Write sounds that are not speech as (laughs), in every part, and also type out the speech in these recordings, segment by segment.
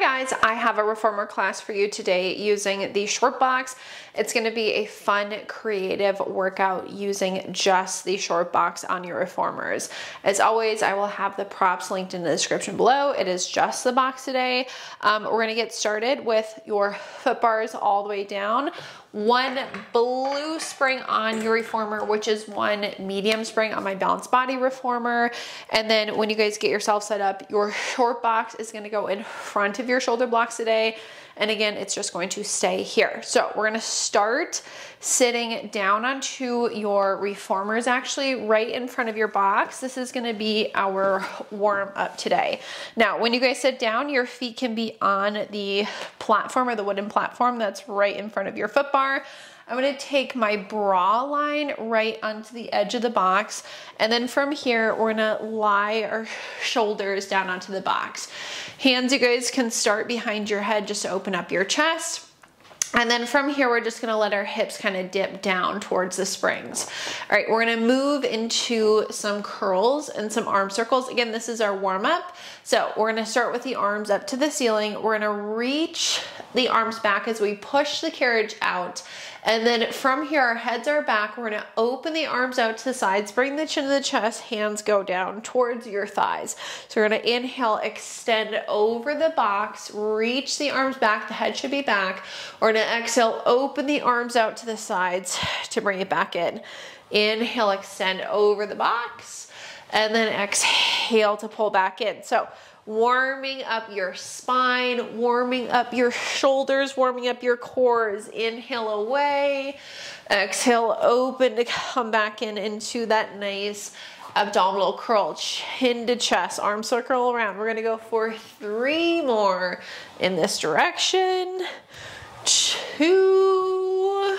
Hi guys, I have a reformer class for you today using the short box. It's gonna be a fun, creative workout using just the short box on your reformers. As always, I will have the props linked in the description below. It is just the box today. Um, we're gonna get started with your foot bars all the way down one blue spring on your reformer, which is one medium spring on my balanced body reformer. And then when you guys get yourself set up, your short box is gonna go in front of your shoulder blocks today. And again, it's just going to stay here. So we're gonna start sitting down onto your reformers actually right in front of your box. This is gonna be our warm up today. Now, when you guys sit down, your feet can be on the platform or the wooden platform that's right in front of your foot bar. I'm gonna take my bra line right onto the edge of the box. And then from here, we're gonna lie our shoulders down onto the box. Hands, you guys can start behind your head just to open up your chest. And then from here, we're just gonna let our hips kind of dip down towards the springs. All right, we're gonna move into some curls and some arm circles. Again, this is our warm up. So we're gonna start with the arms up to the ceiling. We're gonna reach the arms back as we push the carriage out. And then from here, our heads are back. We're gonna open the arms out to the sides, bring the chin to the chest, hands go down towards your thighs. So we're gonna inhale, extend over the box, reach the arms back, the head should be back. We're gonna exhale, open the arms out to the sides to bring it back in. Inhale, extend over the box, and then exhale to pull back in. So warming up your spine, warming up your shoulders, warming up your cores. Inhale away, exhale open to come back in into that nice abdominal curl, chin to chest, arm circle around. We're gonna go for three more in this direction. Two,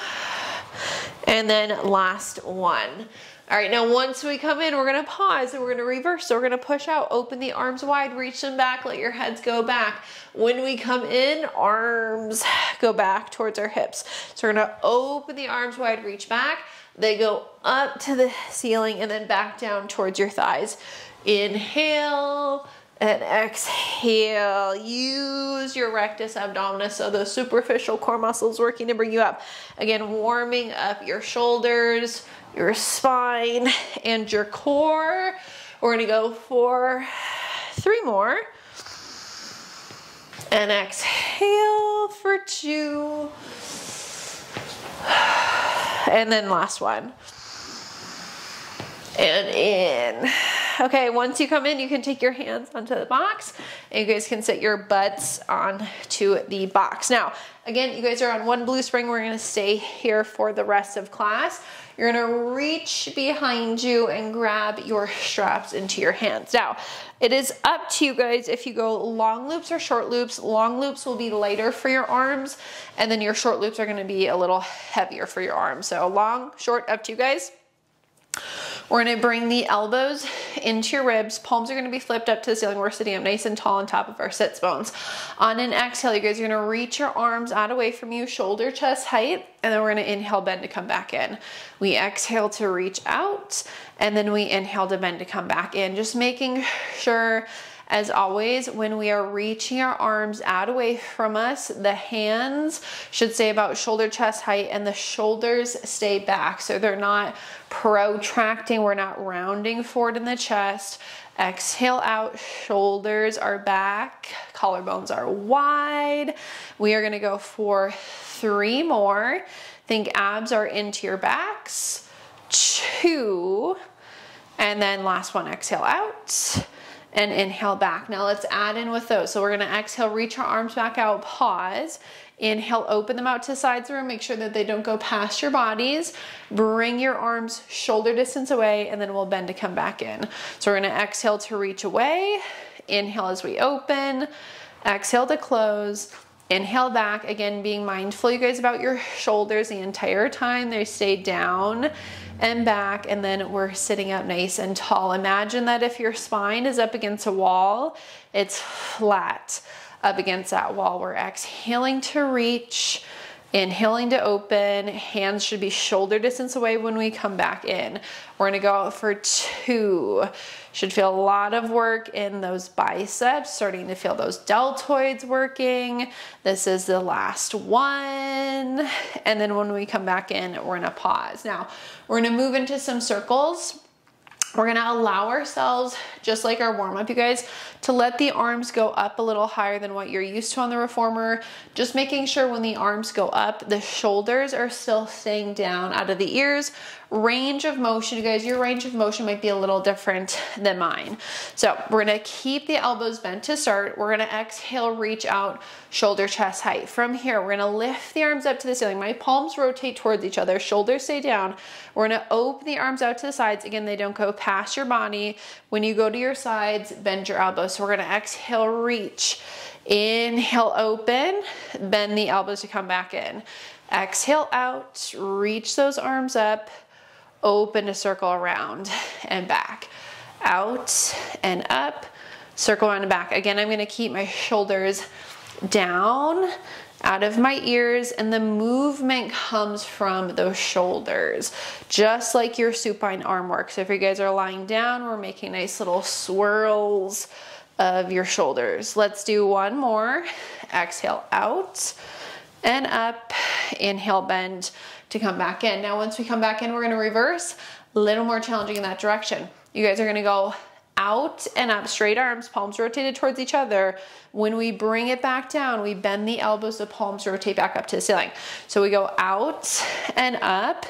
and then last one. All right, now once we come in, we're gonna pause and we're gonna reverse. So we're gonna push out, open the arms wide, reach them back, let your heads go back. When we come in, arms go back towards our hips. So we're gonna open the arms wide, reach back. They go up to the ceiling and then back down towards your thighs. Inhale and exhale. Use your rectus abdominis, so those superficial core muscles working to bring you up. Again, warming up your shoulders, your spine, and your core. We're gonna go for three more. And exhale for two. And then last one. And in. Okay, once you come in, you can take your hands onto the box and you guys can sit your butts onto the box. Now, again, you guys are on one blue spring. We're gonna stay here for the rest of class. You're gonna reach behind you and grab your straps into your hands. Now, it is up to you guys if you go long loops or short loops. Long loops will be lighter for your arms, and then your short loops are gonna be a little heavier for your arms. So long, short, up to you guys. We're gonna bring the elbows into your ribs. Palms are gonna be flipped up to the ceiling. We're sitting up nice and tall on top of our sits bones. On an exhale, you guys are gonna reach your arms out away from you, shoulder chest height, and then we're gonna inhale, bend to come back in. We exhale to reach out, and then we inhale to bend to come back in. Just making sure as always, when we are reaching our arms out away from us, the hands should stay about shoulder chest height and the shoulders stay back. So they're not protracting, we're not rounding forward in the chest. Exhale out, shoulders are back, collarbones are wide. We are gonna go for three more. Think abs are into your backs. Two, and then last one, exhale out and inhale back. Now let's add in with those. So we're gonna exhale, reach our arms back out, pause. Inhale, open them out to sides of the room. Make sure that they don't go past your bodies. Bring your arms shoulder distance away, and then we'll bend to come back in. So we're gonna exhale to reach away. Inhale as we open. Exhale to close. Inhale back. Again, being mindful, you guys, about your shoulders the entire time. They stay down and back, and then we're sitting up nice and tall. Imagine that if your spine is up against a wall, it's flat up against that wall. We're exhaling to reach, Inhaling to open, hands should be shoulder distance away when we come back in. We're gonna go out for two. Should feel a lot of work in those biceps, starting to feel those deltoids working. This is the last one. And then when we come back in, we're gonna pause. Now, we're gonna move into some circles. We're gonna allow ourselves, just like our warm up, you guys, to let the arms go up a little higher than what you're used to on the reformer. Just making sure when the arms go up, the shoulders are still staying down out of the ears range of motion, you guys, your range of motion might be a little different than mine. So we're gonna keep the elbows bent to start. We're gonna exhale, reach out, shoulder chest height. From here, we're gonna lift the arms up to the ceiling. My palms rotate towards each other, shoulders stay down. We're gonna open the arms out to the sides. Again, they don't go past your body. When you go to your sides, bend your elbows. So we're gonna exhale, reach. Inhale, open, bend the elbows to come back in. Exhale out, reach those arms up open a circle around and back, out and up, circle around and back. Again, I'm gonna keep my shoulders down out of my ears and the movement comes from those shoulders just like your supine arm work so if you guys are lying down we're making nice little swirls of your shoulders. Let's do one more. Exhale out and up. Inhale bend to come back in. Now, once we come back in, we're gonna reverse, a little more challenging in that direction. You guys are gonna go out and up, straight arms, palms rotated towards each other. When we bring it back down, we bend the elbows, the palms rotate back up to the ceiling. So we go out and up,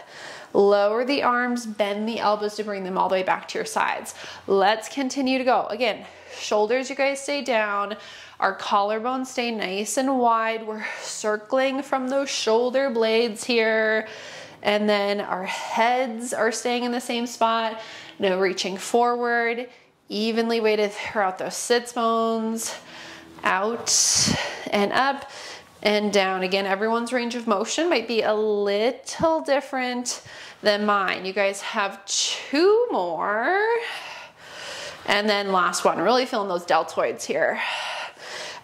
lower the arms, bend the elbows to bring them all the way back to your sides. Let's continue to go. Again, shoulders, you guys stay down. Our collarbones stay nice and wide. We're circling from those shoulder blades here. And then our heads are staying in the same spot. No reaching forward, evenly weighted throughout those sits bones, out and up and down. Again, everyone's range of motion might be a little different than mine. You guys have two more. And then last one, really feeling those deltoids here.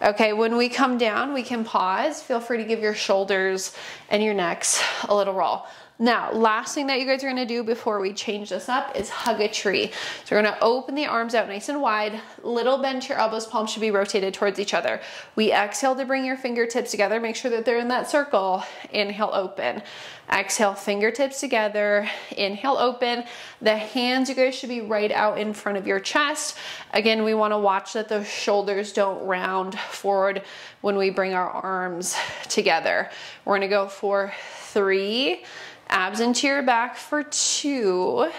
Okay, when we come down, we can pause. Feel free to give your shoulders and your necks a little roll. Now, last thing that you guys are gonna do before we change this up is hug a tree. So we're gonna open the arms out nice and wide, little bend to your elbows, palms should be rotated towards each other. We exhale to bring your fingertips together, make sure that they're in that circle. Inhale, open. Exhale, fingertips together. Inhale, open. The hands, you guys should be right out in front of your chest. Again, we wanna watch that those shoulders don't round forward when we bring our arms together. We're gonna go for three, abs into your back for two,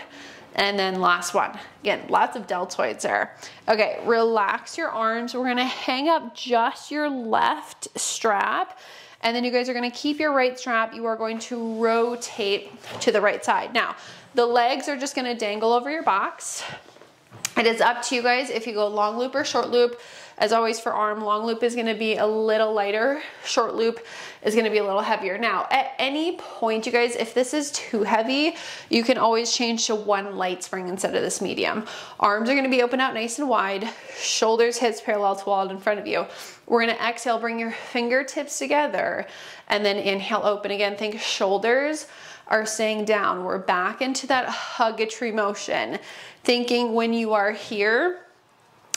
and then last one. Again, lots of deltoids there. Okay, relax your arms. We're gonna hang up just your left strap and then you guys are gonna keep your right strap. You are going to rotate to the right side. Now, the legs are just gonna dangle over your box. It is up to you guys if you go long loop or short loop. As always for arm, long loop is gonna be a little lighter, short loop is gonna be a little heavier. Now, at any point, you guys, if this is too heavy, you can always change to one light spring instead of this medium. Arms are gonna be open out nice and wide, shoulders, hips parallel to wall in front of you. We're gonna exhale, bring your fingertips together, and then inhale, open again. Think shoulders are staying down. We're back into that hug a tree motion. Thinking when you are here,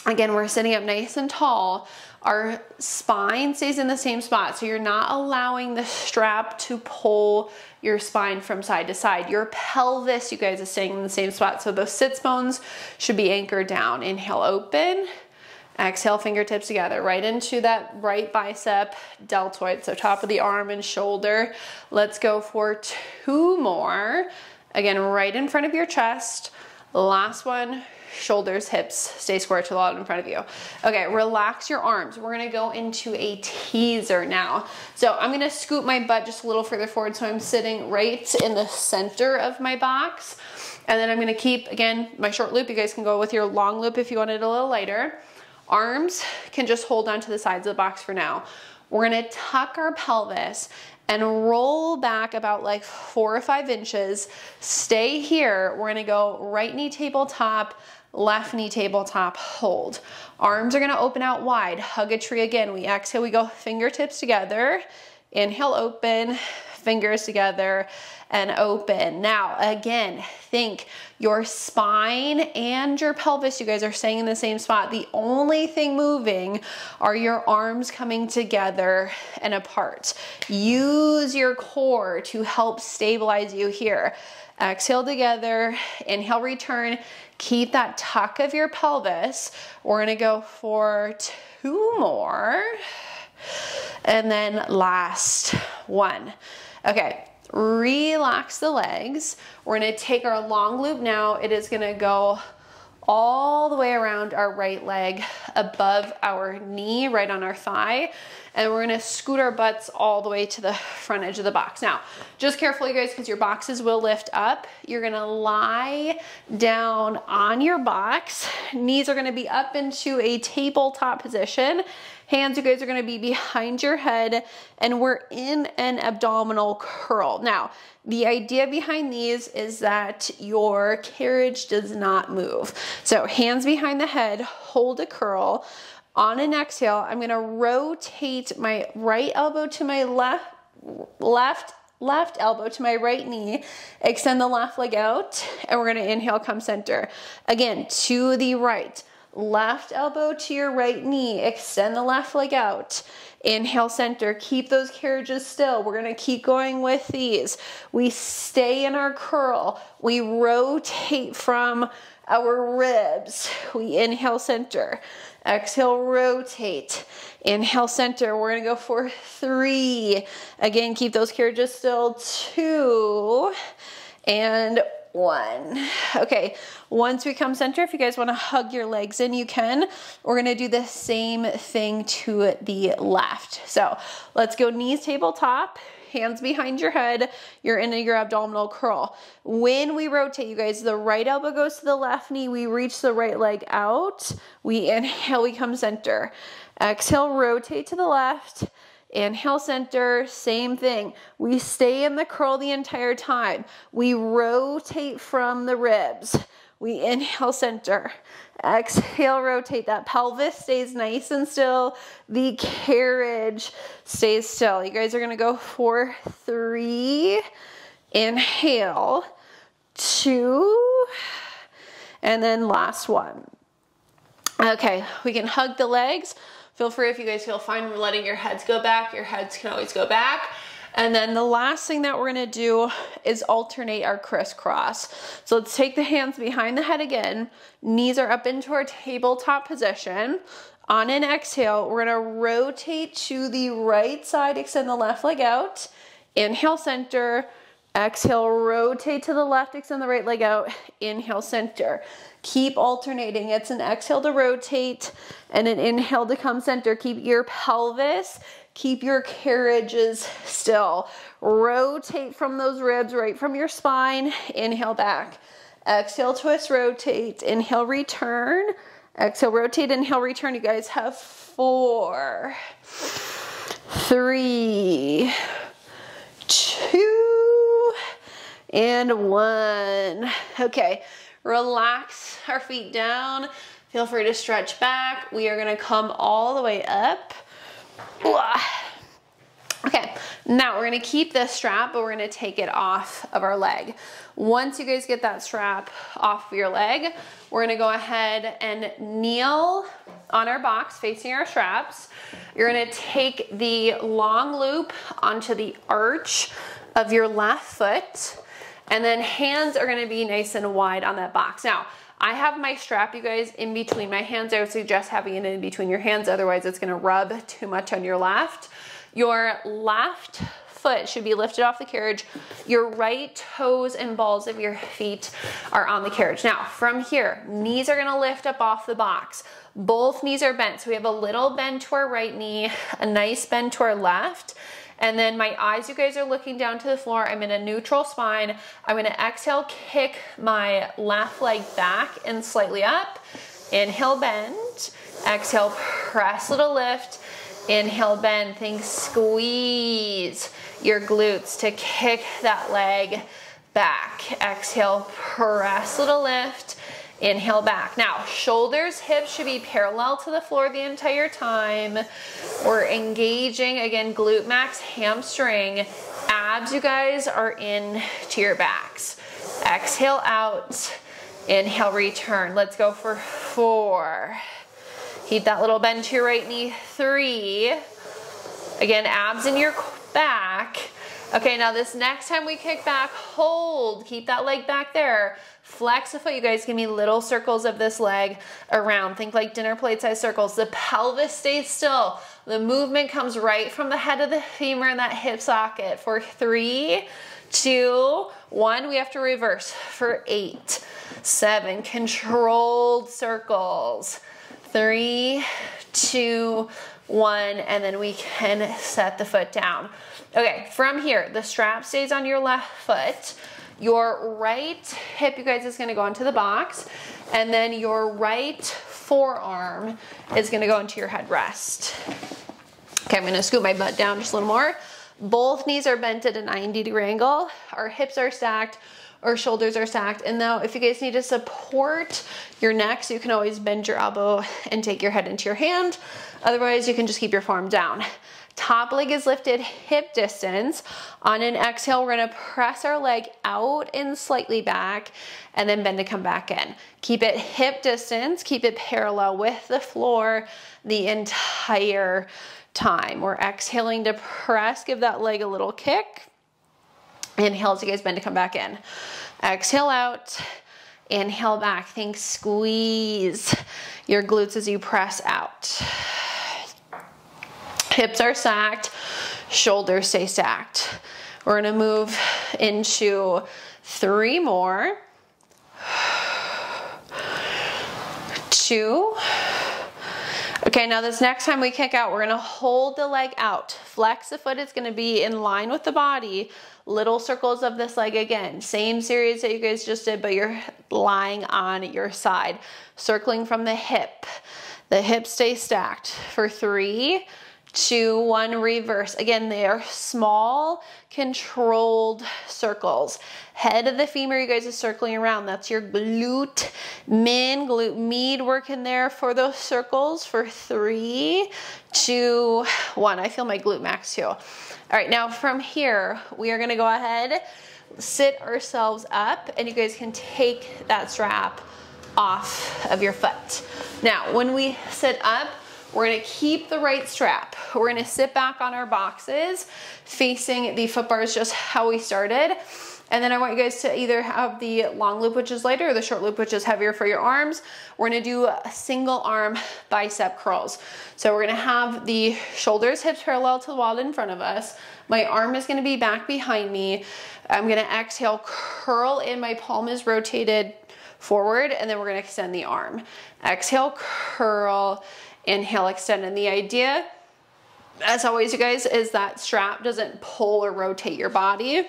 Again, we're sitting up nice and tall. Our spine stays in the same spot. So you're not allowing the strap to pull your spine from side to side. Your pelvis, you guys, is staying in the same spot. So those sits bones should be anchored down. Inhale, open. Exhale, fingertips together, right into that right bicep deltoid. So top of the arm and shoulder. Let's go for two more. Again, right in front of your chest. Last one, shoulders, hips, stay square to the wall in front of you. Okay, relax your arms. We're gonna go into a teaser now. So I'm gonna scoot my butt just a little further forward so I'm sitting right in the center of my box. And then I'm gonna keep, again, my short loop. You guys can go with your long loop if you want it a little lighter. Arms can just hold onto the sides of the box for now. We're gonna tuck our pelvis and roll back about like four or five inches. Stay here. We're gonna go right knee tabletop, left knee tabletop, hold. Arms are gonna open out wide, hug a tree again. We exhale, we go fingertips together. Inhale, open, fingers together and open. Now, again, think your spine and your pelvis, you guys are staying in the same spot. The only thing moving are your arms coming together and apart. Use your core to help stabilize you here. Exhale together, inhale, return. Keep that tuck of your pelvis. We're gonna go for two more. And then last one. Okay, relax the legs. We're gonna take our long loop now. It is gonna go all the way around our right leg above our knee, right on our thigh. And we're gonna scoot our butts all the way to the front edge of the box. Now, just careful you guys, because your boxes will lift up. You're gonna lie down on your box. Knees are gonna be up into a tabletop position. Hands, you guys are gonna be behind your head and we're in an abdominal curl. Now, the idea behind these is that your carriage does not move. So hands behind the head, hold a curl. On an exhale, I'm gonna rotate my right elbow to my left, left left elbow to my right knee, extend the left leg out, and we're gonna inhale, come center. Again, to the right. Left elbow to your right knee. Extend the left leg out. Inhale, center. Keep those carriages still. We're going to keep going with these. We stay in our curl. We rotate from our ribs. We inhale, center. Exhale, rotate. Inhale, center. We're to go for three. Again, keep those carriages still. Two and one. Okay, once we come center, if you guys wanna hug your legs in, you can. We're gonna do the same thing to the left. So let's go knees tabletop, hands behind your head, you're in your abdominal curl. When we rotate, you guys, the right elbow goes to the left knee, we reach the right leg out, we inhale, we come center. Exhale, rotate to the left, Inhale center, same thing. We stay in the curl the entire time. We rotate from the ribs. We inhale center. Exhale, rotate. That pelvis stays nice and still. The carriage stays still. You guys are gonna go for three. Inhale, two, and then last one. Okay, we can hug the legs. Feel free if you guys feel fine letting your heads go back, your heads can always go back. And then the last thing that we're gonna do is alternate our crisscross. So let's take the hands behind the head again. Knees are up into our tabletop position. On an exhale, we're gonna rotate to the right side, extend the left leg out. Inhale, center. Exhale, rotate to the left, extend the right leg out. Inhale, center. Keep alternating. It's an exhale to rotate and an inhale to come center. Keep your pelvis, keep your carriages still. Rotate from those ribs, right from your spine. Inhale back. Exhale, twist, rotate. Inhale, return. Exhale, rotate, inhale, return. You guys have four, three, two, and one. Okay, relax our feet down. Feel free to stretch back. We are gonna come all the way up. Okay, now we're gonna keep this strap, but we're gonna take it off of our leg. Once you guys get that strap off of your leg, we're gonna go ahead and kneel on our box facing our straps. You're gonna take the long loop onto the arch of your left foot, and then hands are gonna be nice and wide on that box. Now, I have my strap, you guys, in between my hands. I would suggest having it in between your hands, otherwise it's gonna rub too much on your left. Your left foot should be lifted off the carriage. Your right toes and balls of your feet are on the carriage. Now, from here, knees are gonna lift up off the box. Both knees are bent. So we have a little bend to our right knee, a nice bend to our left. And then my eyes, you guys are looking down to the floor. I'm in a neutral spine. I'm gonna exhale, kick my left leg back and slightly up. Inhale, bend. Exhale, press, little lift. Inhale, bend. Think squeeze your glutes to kick that leg back. Exhale, press, little lift. Inhale back. Now, shoulders, hips should be parallel to the floor the entire time. We're engaging, again, glute max, hamstring. Abs, you guys, are in to your backs. Exhale out. Inhale, return. Let's go for four. Keep that little bend to your right knee. Three. Again, abs in your back. Okay, now this next time we kick back, hold. Keep that leg back there. Flex the foot. You guys give me little circles of this leg around. Think like dinner plate size circles. The pelvis stays still. The movement comes right from the head of the femur and that hip socket. For three, two, one, we have to reverse. For eight, seven, controlled circles. Three, two, one, and then we can set the foot down. Okay, from here, the strap stays on your left foot. Your right hip, you guys, is gonna go into the box, and then your right forearm is gonna go into your headrest. Okay, I'm gonna scoot my butt down just a little more. Both knees are bent at a 90 degree angle. Our hips are stacked our shoulders are stacked. And now if you guys need to support your neck, so you can always bend your elbow and take your head into your hand. Otherwise, you can just keep your forearm down. Top leg is lifted hip distance. On an exhale, we're gonna press our leg out and slightly back and then bend to come back in. Keep it hip distance, keep it parallel with the floor the entire time. We're exhaling to press, give that leg a little kick. Inhale as you guys bend to come back in. Exhale out. Inhale back. Think squeeze your glutes as you press out. Hips are stacked, shoulders stay stacked. We're gonna move into three more. Two. Okay, now this next time we kick out, we're gonna hold the leg out. Flex the foot it's gonna be in line with the body. Little circles of this leg again. Same series that you guys just did, but you're lying on your side. Circling from the hip. The hips stay stacked for three, two, one, reverse. Again, they are small, controlled circles. Head of the femur, you guys are circling around. That's your glute min, glute med working there for those circles for three, two, one. I feel my glute max too. All right, now from here, we are gonna go ahead, sit ourselves up, and you guys can take that strap off of your foot. Now, when we sit up, we're gonna keep the right strap. We're gonna sit back on our boxes, facing the foot bars just how we started. And then I want you guys to either have the long loop, which is lighter, or the short loop, which is heavier for your arms. We're gonna do single arm bicep curls. So we're gonna have the shoulders, hips parallel to the wall in front of us. My arm is gonna be back behind me. I'm gonna exhale, curl in, my palm is rotated forward, and then we're gonna extend the arm. Exhale, curl, Inhale, extend. And the idea, as always, you guys, is that strap doesn't pull or rotate your body.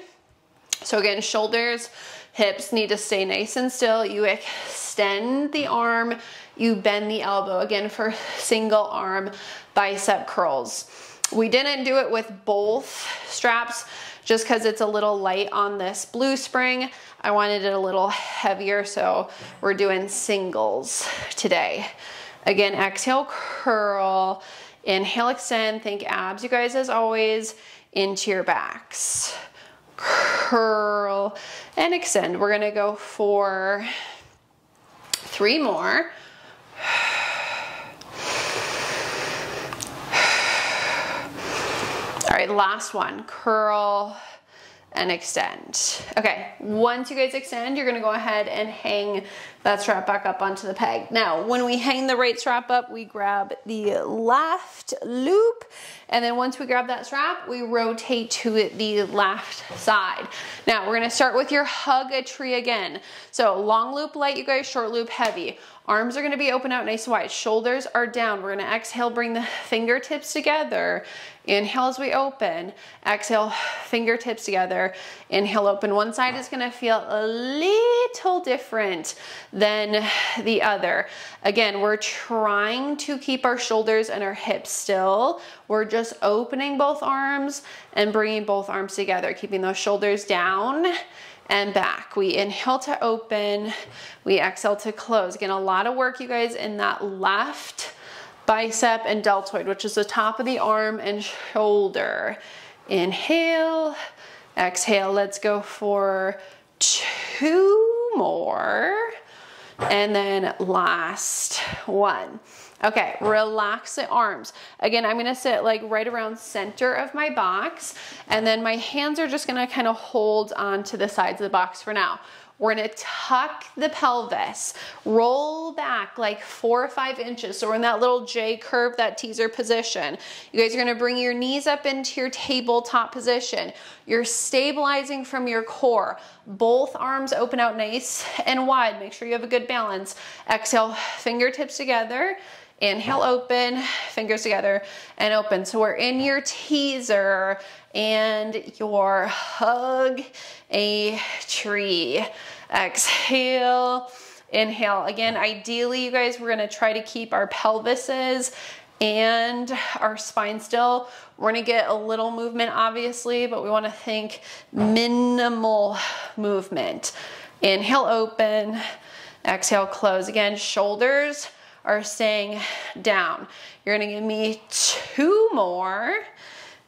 So again, shoulders, hips need to stay nice and still. You extend the arm, you bend the elbow. Again, for single arm bicep curls. We didn't do it with both straps just because it's a little light on this blue spring. I wanted it a little heavier, so we're doing singles today. Again, exhale, curl. Inhale, extend. Think abs, you guys, as always, into your backs. Curl and extend. We're gonna go for three more. All right, last one. Curl and extend. Okay, once you guys extend, you're gonna go ahead and hang that strap back up onto the peg. Now, when we hang the right strap up, we grab the left loop, and then once we grab that strap, we rotate to the left side. Now, we're gonna start with your hug a tree again. So long loop light, you guys, short loop heavy. Arms are gonna be open out nice and wide. Shoulders are down. We're gonna exhale, bring the fingertips together. Inhale as we open. Exhale, fingertips together. Inhale, open. One side is gonna feel a little different than the other. Again, we're trying to keep our shoulders and our hips still. We're just opening both arms and bringing both arms together, keeping those shoulders down and back. We inhale to open, we exhale to close. Again, a lot of work, you guys, in that left bicep and deltoid, which is the top of the arm and shoulder. Inhale, exhale. Let's go for two more. And then last one. Okay, relax the arms. Again, I'm gonna sit like right around center of my box, and then my hands are just gonna kind of hold on to the sides of the box for now. We're gonna tuck the pelvis, roll back like four or five inches. So we're in that little J curve, that teaser position. You guys are gonna bring your knees up into your tabletop position. You're stabilizing from your core. Both arms open out nice and wide. Make sure you have a good balance. Exhale, fingertips together. Inhale, open, fingers together and open. So we're in your teaser and your hug a tree. Exhale, inhale. Again, ideally, you guys, we're gonna try to keep our pelvises and our spine still. We're gonna get a little movement, obviously, but we wanna think minimal movement. Inhale, open. Exhale, close. Again, shoulders are staying down. You're gonna give me two more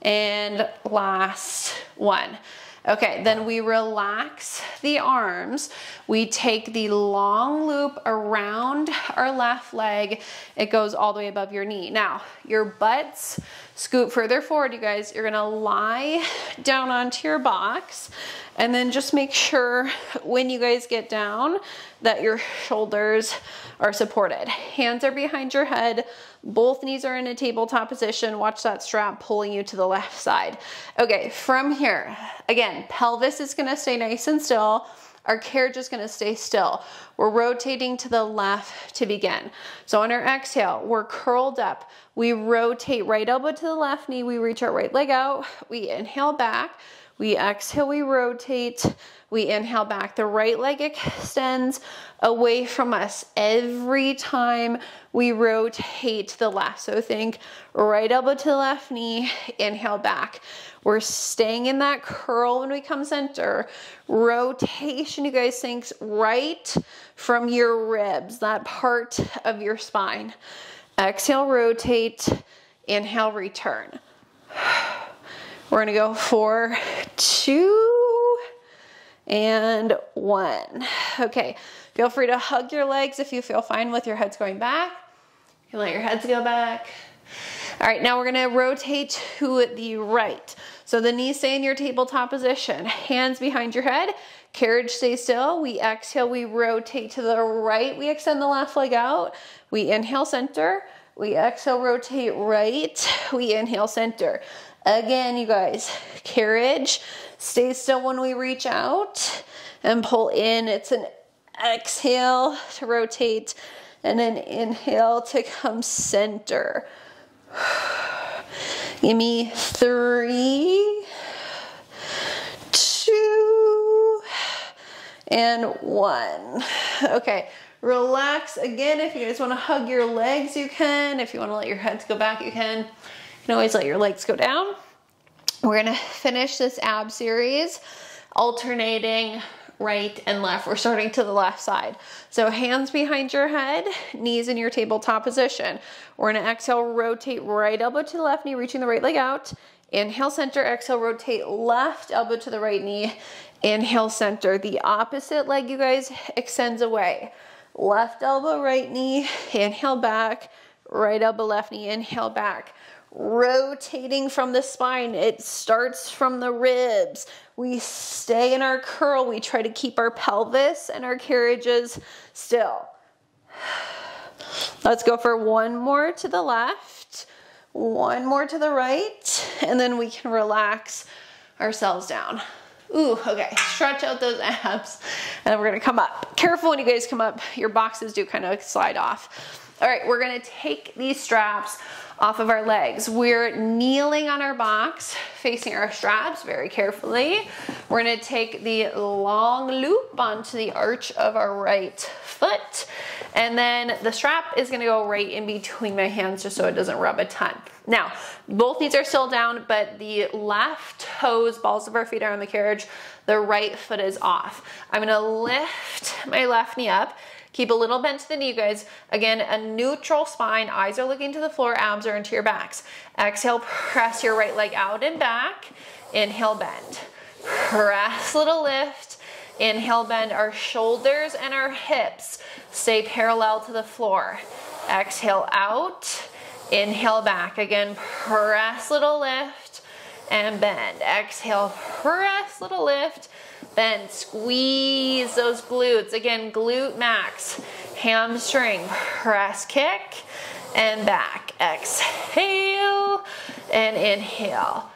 and last one. Okay, then we relax the arms. We take the long loop around our left leg. It goes all the way above your knee. Now, your butts scoot further forward, you guys. You're gonna lie down onto your box and then just make sure when you guys get down that your shoulders are supported. Hands are behind your head. Both knees are in a tabletop position. Watch that strap pulling you to the left side. Okay, from here, again, pelvis is gonna stay nice and still. Our carriage is gonna stay still. We're rotating to the left to begin. So on our exhale, we're curled up. We rotate right elbow to the left knee. We reach our right leg out. We inhale back. We exhale, we rotate. We inhale back. The right leg extends away from us every time we rotate the left. So think right elbow to the left knee, inhale back. We're staying in that curl when we come center. Rotation, you guys think right from your ribs, that part of your spine. Exhale, rotate. Inhale, return. We're gonna go for two and one. Okay, feel free to hug your legs if you feel fine with your heads going back. You can let your heads go back. All right, now we're gonna rotate to the right. So the knees stay in your tabletop position, hands behind your head, carriage stay still. We exhale, we rotate to the right, we extend the left leg out. We inhale center, we exhale, rotate right, (laughs) we inhale center. Again, you guys, carriage, stay still when we reach out and pull in. It's an exhale to rotate and an inhale to come center. (sighs) Give me three, two, and one. (laughs) Okay, relax. Again, if you guys want to hug your legs, you can. If you want to let your heads go back, you can. You can always let your legs go down. We're gonna finish this ab series alternating right and left. We're starting to the left side. So hands behind your head, knees in your tabletop position. We're gonna exhale, rotate right elbow to the left knee, reaching the right leg out. Inhale, center, exhale, rotate left elbow to the right knee. Inhale, center. The opposite leg, you guys, extends away. Left elbow, right knee, inhale back. Right elbow, left knee, inhale back rotating from the spine. It starts from the ribs. We stay in our curl. We try to keep our pelvis and our carriages still. Let's go for one more to the left, one more to the right, and then we can relax ourselves down. Ooh, okay, stretch out those abs, and we're gonna come up. Careful when you guys come up, your boxes do kind of slide off. All right, we're gonna take these straps off of our legs. We're kneeling on our box, facing our straps very carefully. We're gonna take the long loop onto the arch of our right foot. And then the strap is gonna go right in between my hands just so it doesn't rub a ton. Now, both knees are still down, but the left toes, balls of our feet are on the carriage. the right foot is off. I'm gonna lift my left knee up, keep a little bend to the knee, guys. Again, a neutral spine, eyes are looking to the floor, abs are into your backs. Exhale, press your right leg out and back. Inhale, bend. Press, little lift. Inhale, bend our shoulders and our hips. Stay parallel to the floor. Exhale out. Inhale back. Again, press, little lift and bend. Exhale, press, little lift, bend. Squeeze those glutes. Again, glute max. Hamstring, press, kick, and back. Exhale and inhale.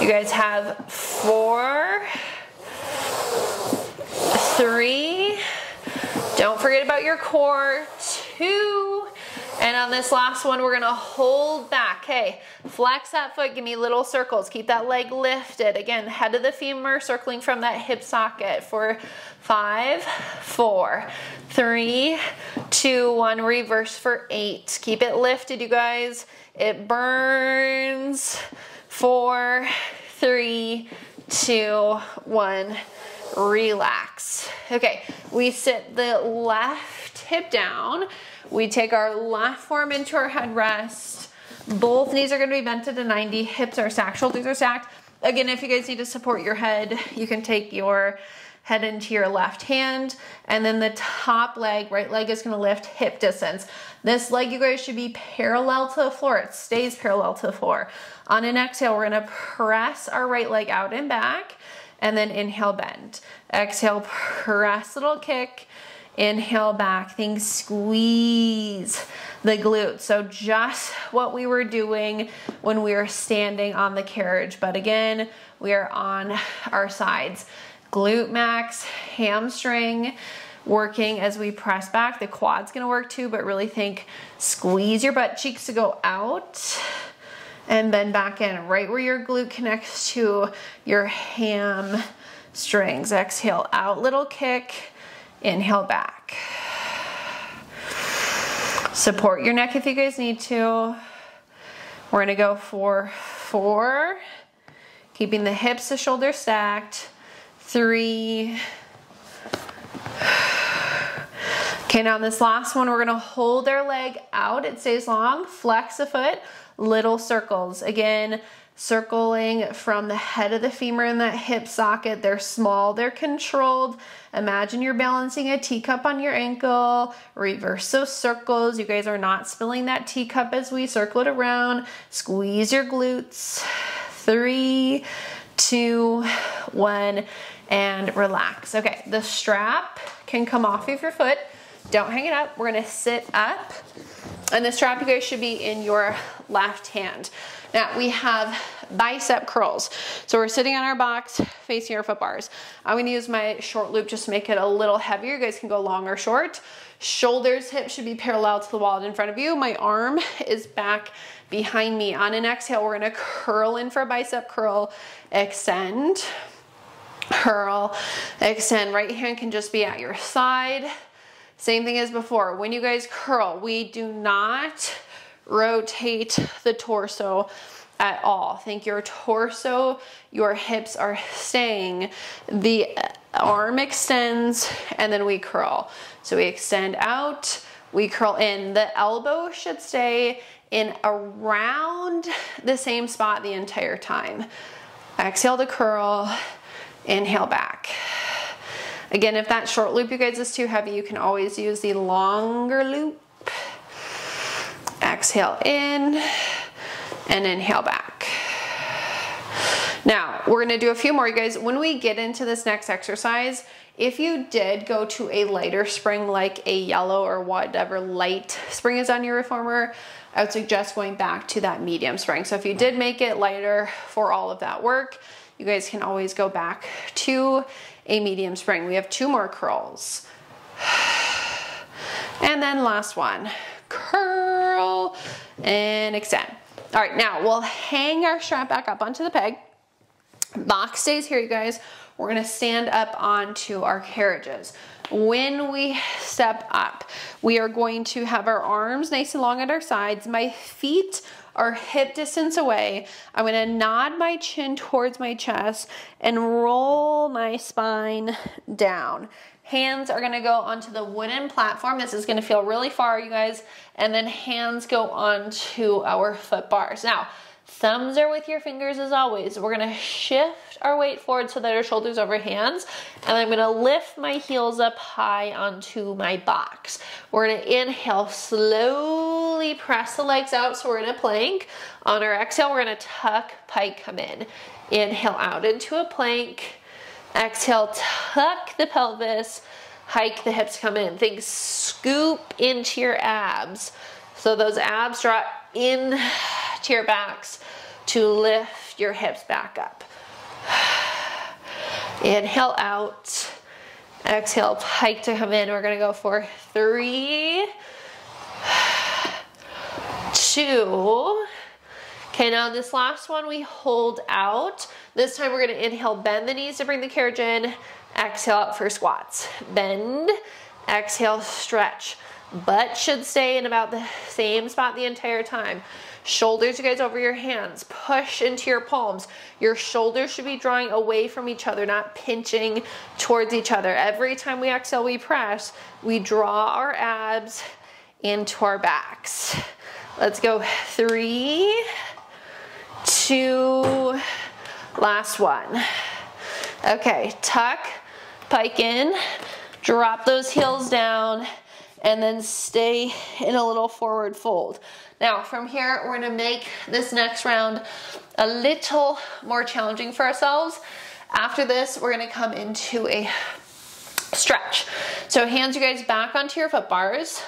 You guys have four, three, don't forget about your core, two, and on this last one, we're gonna hold back. Okay, flex that foot, give me little circles. Keep that leg lifted. Again, head of the femur circling from that hip socket for five, four, three, two, one. Reverse for eight. Keep it lifted, you guys. It burns. Four, three, two, one. Relax. Okay, we sit the left hip down. We take our left form into our headrest. Both knees are gonna be bent to 90, hips are stacked, shoulders are stacked. Again, if you guys need to support your head, you can take your head into your left hand, and then the top leg, right leg is gonna lift hip distance. This leg, you guys, should be parallel to the floor. It stays parallel to the floor. On an exhale, we're gonna press our right leg out and back, and then inhale, bend. Exhale, press, little kick, Inhale back, think squeeze the glutes. So just what we were doing when we were standing on the carriage. But again, we are on our sides. Glute max, hamstring, working as we press back. The quad's gonna work too, but really think squeeze your butt cheeks to go out and then back in, right where your glute connects to your hamstrings. Exhale out, little kick Inhale back. Support your neck if you guys need to. We're gonna go for four, keeping the hips, the shoulders stacked. Three. Okay, now on this last one, we're gonna hold our leg out. It stays long, flex the foot, little circles. Again, circling from the head of the femur in that hip socket. They're small, they're controlled. Imagine you're balancing a teacup on your ankle. Reverse those circles. You guys are not spilling that teacup as we circle it around. Squeeze your glutes. Three, two, one, and relax. Okay, the strap can come off of your foot. Don't hang it up. We're gonna sit up. And the strap, you guys, should be in your left hand. Now we have bicep curls. So we're sitting on our box facing our foot bars. I'm gonna use my short loop just to make it a little heavier. You guys can go long or short. Shoulders, hips should be parallel to the wall in front of you. My arm is back behind me. On an exhale, we're gonna curl in for a bicep curl, extend, curl, extend. Right hand can just be at your side. Same thing as before. When you guys curl, we do not rotate the torso at all. Think your torso, your hips are staying. The arm extends and then we curl. So we extend out, we curl in. The elbow should stay in around the same spot the entire time. Exhale to curl, inhale back. Again, if that short loop you guys is too heavy, you can always use the longer loop exhale in and inhale back. Now, we're gonna do a few more, you guys. When we get into this next exercise, if you did go to a lighter spring like a yellow or whatever light spring is on your reformer, I would suggest going back to that medium spring. So if you did make it lighter for all of that work, you guys can always go back to a medium spring. We have two more curls. (sighs) And then last one, curl and extend. All right, now we'll hang our strap back up onto the peg. Box stays here, you guys. We're gonna stand up onto our carriages. When we step up, we are going to have our arms nice and long at our sides. My feet are hip distance away. I'm gonna nod my chin towards my chest and roll my spine down. Hands are gonna go onto the wooden platform. This is gonna feel really far, you guys. And then hands go onto our foot bars. Now, thumbs are with your fingers as always. We're gonna shift our weight forward so that our shoulders over hands. And I'm gonna lift my heels up high onto my box. We're gonna inhale, slowly press the legs out so we're in a plank. On our exhale, we're gonna tuck, pike, come in. Inhale out into a plank. Exhale, tuck the pelvis, hike the hips, come in. Think scoop into your abs. So those abs draw in (sighs) to your backs to lift your hips back up. (sighs) Inhale out. Exhale, pike to come in. We're gonna go for three, (sighs) two, Okay, now this last one we hold out. This time we're gonna inhale, bend the knees to bring the carriage in. Exhale out for squats. Bend, exhale, stretch. Butt should stay in about the same spot the entire time. Shoulders, you guys, over your hands. Push into your palms. Your shoulders should be drawing away from each other, not pinching towards each other. Every time we exhale, we press, we draw our abs into our backs. Let's go three, two, last one. Okay, tuck, pike in, drop those heels down, and then stay in a little forward fold. Now, from here, we're gonna make this next round a little more challenging for ourselves. After this, we're gonna come into a stretch. So hands you guys back onto your foot bars.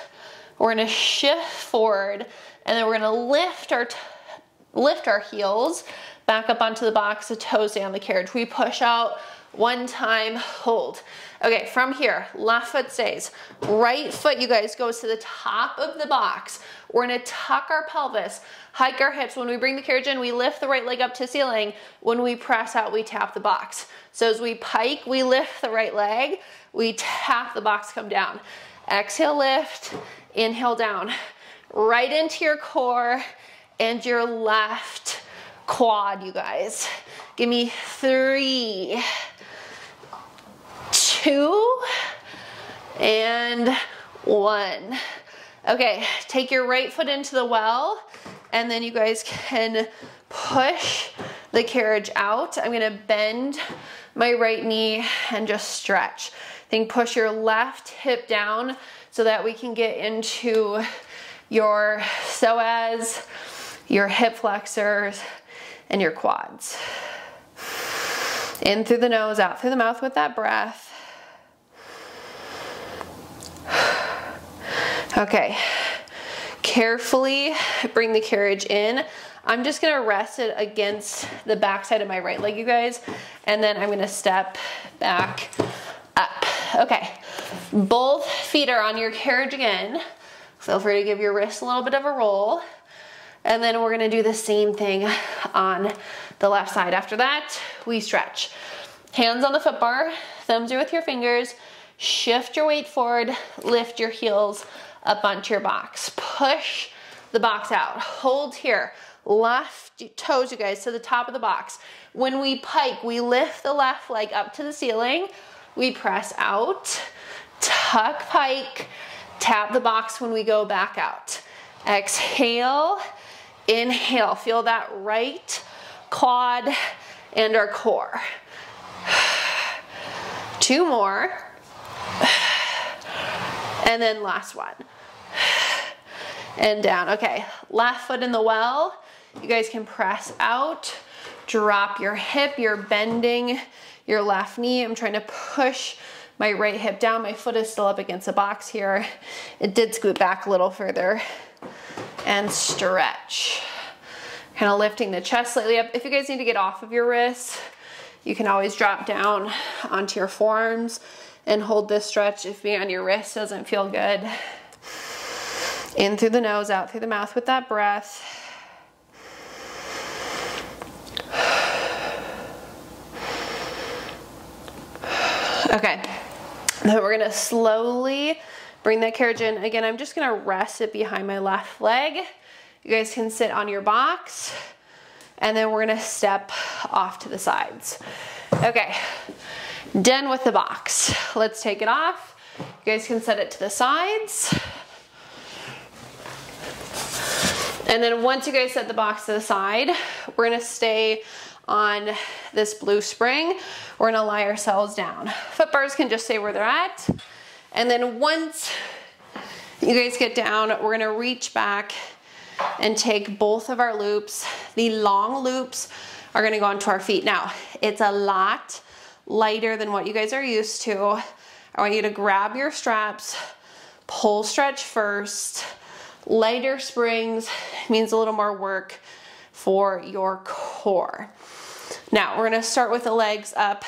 We're gonna shift forward, and then we're gonna lift our lift our heels back up onto the box, the toes down the carriage. We push out one time, hold. Okay, from here, left foot stays. Right foot, you guys, goes to the top of the box. We're gonna tuck our pelvis, hike our hips. When we bring the carriage in, we lift the right leg up to ceiling. When we press out, we tap the box. So as we pike, we lift the right leg, we tap the box, come down. Exhale, lift, inhale down. Right into your core, and your left quad, you guys. Give me three, two, and one. Okay, take your right foot into the well, and then you guys can push the carriage out. I'm gonna bend my right knee and just stretch. Then push your left hip down so that we can get into your psoas your hip flexors, and your quads. In through the nose, out through the mouth with that breath. Okay, carefully bring the carriage in. I'm just gonna rest it against the backside of my right leg, you guys, and then I'm gonna step back up. Okay, both feet are on your carriage again. Feel free to give your wrist a little bit of a roll. And then we're gonna do the same thing on the left side. After that, we stretch. Hands on the foot bar, thumbs are with your fingers. Shift your weight forward, lift your heels up onto your box. Push the box out. Hold here. Left toes, you guys, to the top of the box. When we pike, we lift the left leg up to the ceiling. We press out, tuck pike, tap the box when we go back out. Exhale, Inhale, feel that right quad and our core. (sighs) Two more. And then last one. And down. Okay, left foot in the well. You guys can press out, drop your hip, you're bending your left knee. I'm trying to push my right hip down. My foot is still up against the box here. It did scoot back a little further and stretch. Kind of lifting the chest slightly up. If you guys need to get off of your wrists, you can always drop down onto your forearms and hold this stretch if being on your wrist doesn't feel good. In through the nose, out through the mouth with that breath. Okay, then we're gonna slowly bring that carriage in. Again, I'm just gonna rest it behind my left leg You guys can sit on your box and then we're gonna step off to the sides. Okay, done with the box. Let's take it off. You guys can set it to the sides. And then once you guys set the box to the side, we're gonna stay on this blue spring. We're gonna lie ourselves down. Foot bars can just stay where they're at. And then once you guys get down, we're gonna reach back and take both of our loops. The long loops are gonna go onto our feet. Now, it's a lot lighter than what you guys are used to. I want you to grab your straps, pull stretch first. Lighter springs means a little more work for your core. Now, we're gonna start with the legs up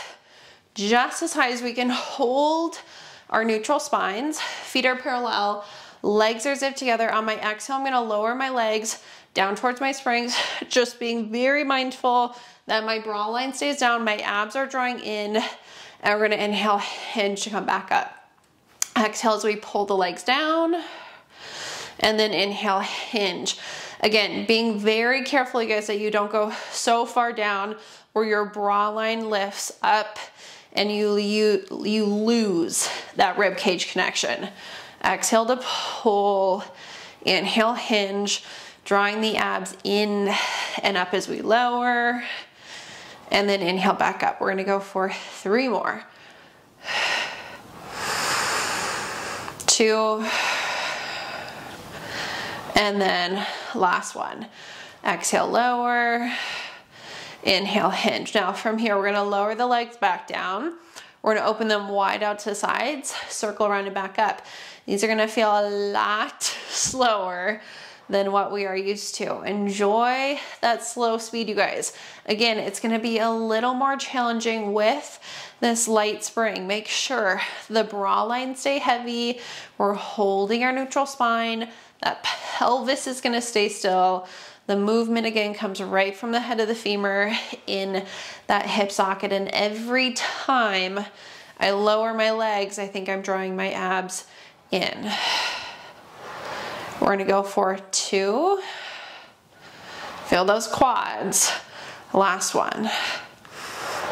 just as high as we can hold our neutral spines. Feet are parallel, legs are zipped together. On my exhale, I'm gonna lower my legs down towards my springs, just being very mindful that my bra line stays down, my abs are drawing in, and we're gonna inhale, hinge to come back up. Exhale as we pull the legs down, and then inhale, hinge. Again, being very careful, you guys, that you don't go so far down where your bra line lifts up and you, you, you lose that rib cage connection. Exhale to pull, inhale, hinge, drawing the abs in and up as we lower, and then inhale back up. We're gonna go for three more. Two, and then last one. Exhale, lower, inhale, hinge. Now from here, we're gonna lower the legs back down. We're gonna open them wide out to the sides, circle around and back up. These are gonna feel a lot slower than what we are used to. Enjoy that slow speed, you guys. Again, it's gonna be a little more challenging with this light spring. Make sure the bra lines stay heavy. We're holding our neutral spine. That pelvis is gonna stay still. The movement again comes right from the head of the femur in that hip socket. And every time I lower my legs, I think I'm drawing my abs in. We're gonna go for two. Feel those quads. Last one.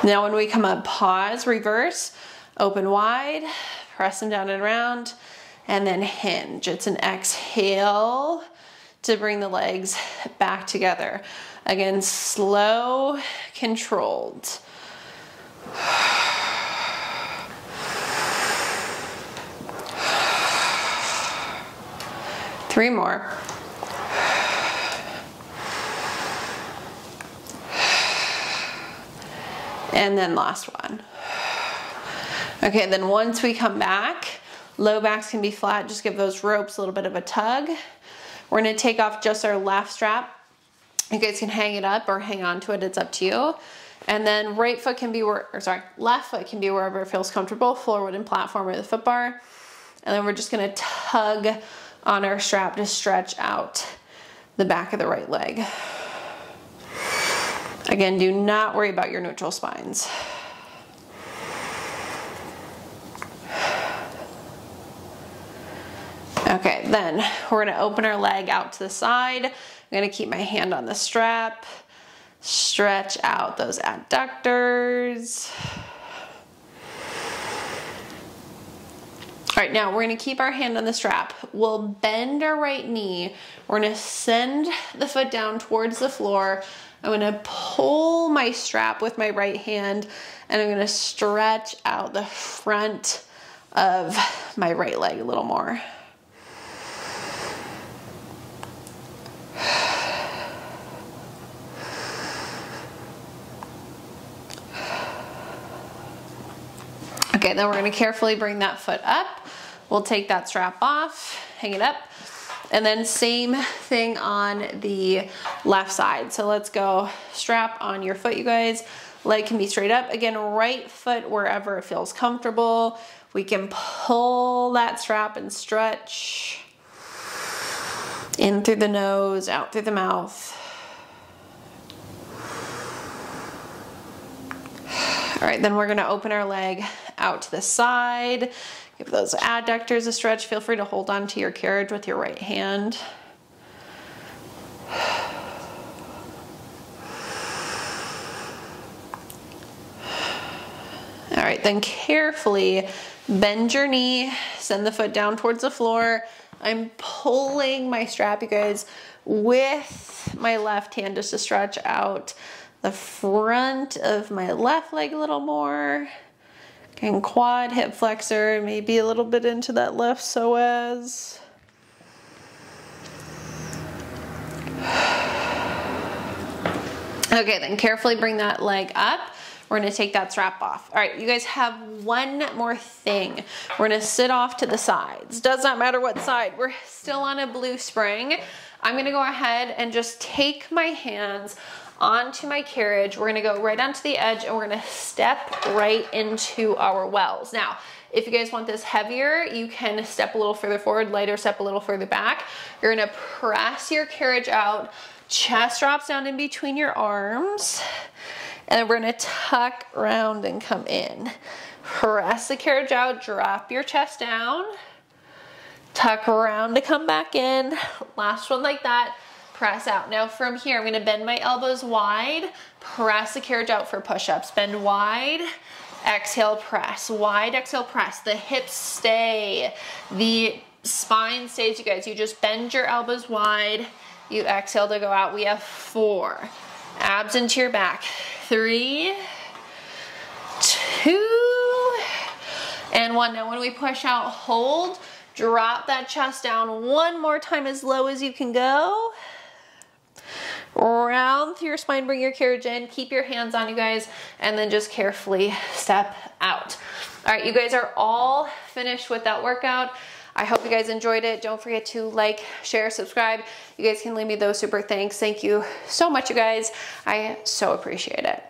Now when we come up, pause, reverse, open wide, press them down and around, and then hinge. It's an exhale to bring the legs back together. Again, slow, controlled. Three more. And then last one. Okay, then once we come back, low backs can be flat. Just give those ropes a little bit of a tug. We're gonna take off just our left strap. You guys can hang it up or hang on to it, it's up to you. And then right foot can be where, or sorry, left foot can be wherever it feels comfortable, floor, wooden platform, or the foot bar. And then we're just gonna tug on our strap to stretch out the back of the right leg. Again, do not worry about your neutral spines. Okay, then we're gonna open our leg out to the side. I'm gonna keep my hand on the strap, stretch out those adductors. All right, now we're gonna keep our hand on the strap. We'll bend our right knee. We're gonna send the foot down towards the floor. I'm gonna pull my strap with my right hand and I'm gonna stretch out the front of my right leg a little more. Okay, then we're gonna carefully bring that foot up. We'll take that strap off, hang it up, and then same thing on the left side. So let's go strap on your foot, you guys. Leg can be straight up. Again, right foot wherever it feels comfortable. We can pull that strap and stretch in through the nose, out through the mouth. All right, then we're gonna open our leg out to the side. Give those adductors a stretch. Feel free to hold on to your carriage with your right hand. All right, then carefully bend your knee, send the foot down towards the floor. I'm pulling my strap, you guys, with my left hand just to stretch out the front of my left leg a little more. And quad, hip flexor, maybe a little bit into that left psoas. Okay, then carefully bring that leg up. We're gonna take that strap off. All right, you guys have one more thing. We're gonna sit off to the sides. Does not matter what side. We're still on a blue spring. I'm gonna go ahead and just take my hands onto my carriage. We're gonna go right onto the edge and we're gonna step right into our wells. Now, if you guys want this heavier, you can step a little further forward, lighter step a little further back. You're gonna press your carriage out, chest drops down in between your arms, and we're gonna tuck round and come in. Press the carriage out, drop your chest down, tuck around to come back in. Last one like that, press out. Now from here, I'm gonna bend my elbows wide, press the carriage out for push-ups. Bend wide, exhale, press. Wide, exhale, press. The hips stay, the spine stays, you guys. You just bend your elbows wide, you exhale to go out. We have four. Abs into your back. Three, two, and one. Now when we push out, hold, drop that chest down one more time as low as you can go. Round through your spine, bring your carriage in, keep your hands on you guys, and then just carefully step out. All right, you guys are all finished with that workout. I hope you guys enjoyed it. Don't forget to like, share, subscribe. You guys can leave me those super thanks. Thank you so much, you guys. I so appreciate it.